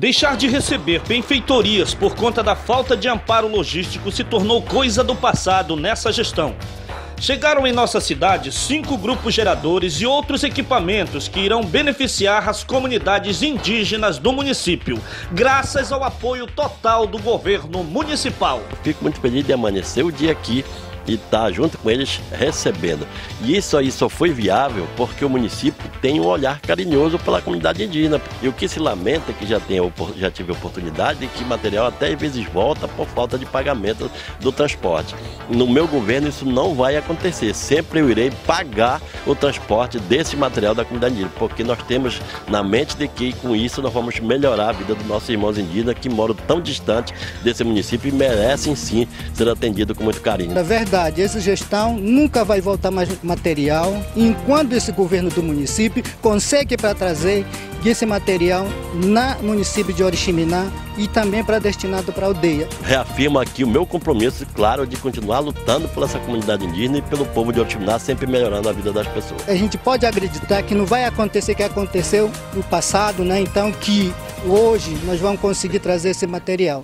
Deixar de receber benfeitorias por conta da falta de amparo logístico se tornou coisa do passado nessa gestão. Chegaram em nossa cidade cinco grupos geradores e outros equipamentos que irão beneficiar as comunidades indígenas do município, graças ao apoio total do governo municipal. Fico muito feliz de amanhecer o dia aqui e estar tá junto com eles recebendo. E isso aí só foi viável porque o município tem um olhar carinhoso pela comunidade indígena. E o que se lamenta é que já, tem, já tive oportunidade de que material até às vezes volta por falta de pagamento do transporte. No meu governo isso não vai acontecer. Sempre eu irei pagar o transporte desse material da comunidade indígena, porque nós temos na mente de que com isso nós vamos melhorar a vida dos nossos irmãos indígenas que moram tão distante desse município e merecem sim ser atendidos com muito carinho. É verdade, essa gestão nunca vai voltar mais material enquanto esse governo do município consegue para trazer esse material na município de Oriximiná e também para destinado para a aldeia. Reafirmo aqui o meu compromisso, claro, de continuar lutando pela essa comunidade indígena e pelo povo de Oriximiná, sempre melhorando a vida das pessoas. A gente pode acreditar que não vai acontecer o que aconteceu no passado, né? Então que hoje nós vamos conseguir trazer esse material.